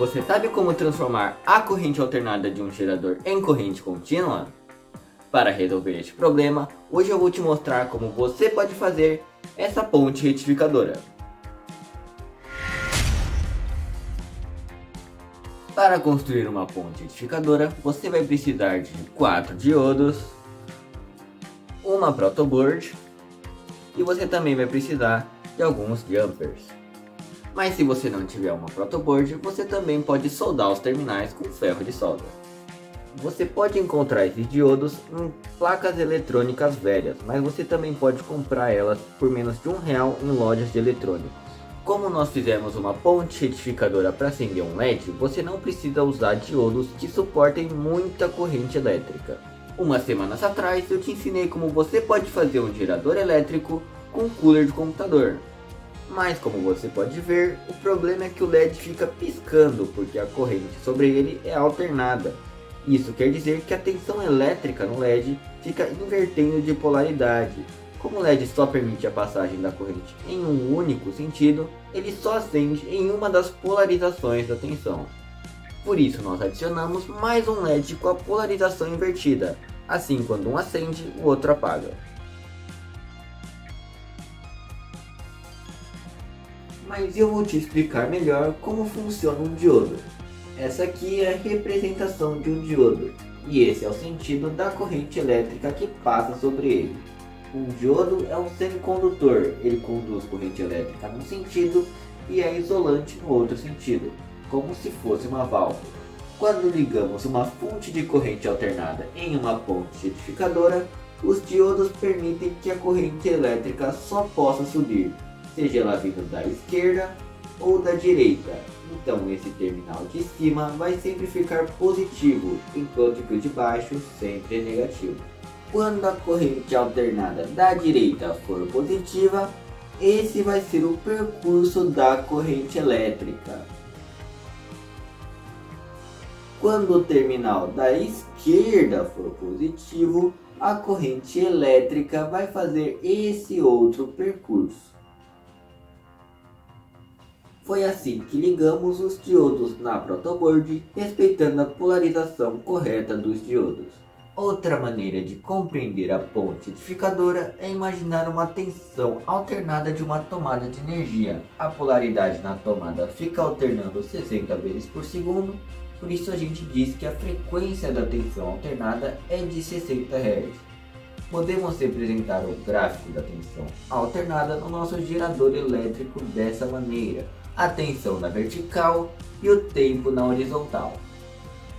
Você sabe como transformar a corrente alternada de um gerador em corrente contínua? Para resolver este problema, hoje eu vou te mostrar como você pode fazer essa ponte retificadora. Para construir uma ponte retificadora, você vai precisar de 4 diodos, uma protoboard e você também vai precisar de alguns jumpers. Mas se você não tiver uma protoboard, você também pode soldar os terminais com ferro de solda. Você pode encontrar esses diodos em placas eletrônicas velhas, mas você também pode comprar elas por menos de um real em lojas de eletrônicos. Como nós fizemos uma ponte retificadora para acender um LED, você não precisa usar diodos que suportem muita corrente elétrica. Umas semanas atrás eu te ensinei como você pode fazer um gerador elétrico com cooler de computador. Mas como você pode ver, o problema é que o LED fica piscando porque a corrente sobre ele é alternada. Isso quer dizer que a tensão elétrica no LED fica invertendo de polaridade. Como o LED só permite a passagem da corrente em um único sentido, ele só acende em uma das polarizações da tensão. Por isso nós adicionamos mais um LED com a polarização invertida, assim quando um acende, o outro apaga. Mas eu vou te explicar melhor como funciona um diodo. Essa aqui é a representação de um diodo, e esse é o sentido da corrente elétrica que passa sobre ele. Um diodo é um semicondutor, ele conduz corrente elétrica num sentido e é isolante no outro sentido, como se fosse uma válvula. Quando ligamos uma fonte de corrente alternada em uma ponte retificadora, os diodos permitem que a corrente elétrica só possa subir, seja ela vindo da esquerda ou da direita. Então esse terminal de cima vai sempre ficar positivo, enquanto que o de baixo sempre é negativo. Quando a corrente alternada da direita for positiva, esse vai ser o percurso da corrente elétrica. Quando o terminal da esquerda for positivo, a corrente elétrica vai fazer esse outro percurso. Foi assim que ligamos os diodos na protoboard, respeitando a polarização correta dos diodos. Outra maneira de compreender a ponte edificadora é imaginar uma tensão alternada de uma tomada de energia. A polaridade na tomada fica alternando 60 vezes por segundo, por isso a gente diz que a frequência da tensão alternada é de 60 Hz. Podemos representar o gráfico da tensão alternada no nosso gerador elétrico dessa maneira a tensão na vertical e o tempo na horizontal.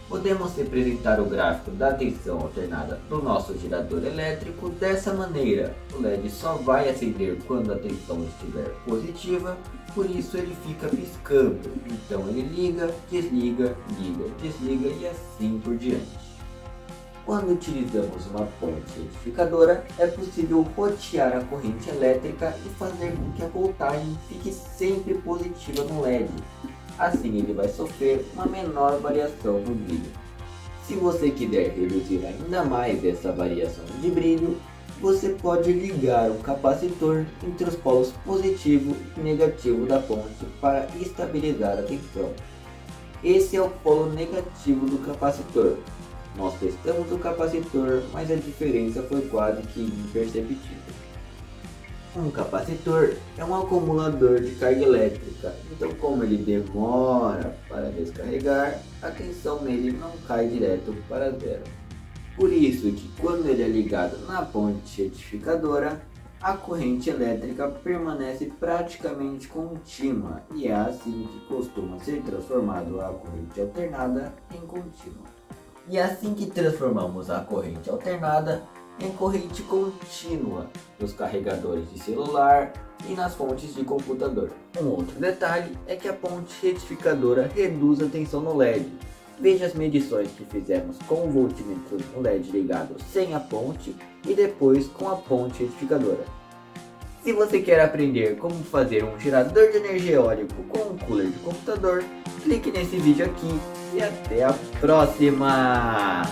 Podemos representar o gráfico da tensão alternada do nosso gerador elétrico dessa maneira. O LED só vai acender quando a tensão estiver positiva, por isso ele fica piscando. Então ele liga, desliga, liga, desliga e assim por diante. Quando utilizamos uma ponte retificadora, é possível rotear a corrente elétrica e fazer com que a voltagem fique sempre positiva no LED. Assim ele vai sofrer uma menor variação no brilho. Se você quiser reduzir ainda mais essa variação de brilho, você pode ligar o capacitor entre os polos positivo e negativo da ponte para estabilizar a tensão. Esse é o polo negativo do capacitor, nós testamos o capacitor, mas a diferença foi quase que imperceptível. Um capacitor é um acumulador de carga elétrica, então como ele demora para descarregar, a tensão nele não cai direto para zero. Por isso que quando ele é ligado na ponte retificadora, a corrente elétrica permanece praticamente contínua e é assim que costuma ser transformado a corrente alternada em contínua. E assim que transformamos a corrente alternada em corrente contínua nos carregadores de celular e nas fontes de computador. Um outro detalhe é que a ponte retificadora reduz a tensão no LED. Veja as medições que fizemos com o voltímetro no LED ligado sem a ponte e depois com a ponte retificadora. Se você quer aprender como fazer um gerador de energia eólico com um cooler de computador, clique nesse vídeo aqui e até a próxima!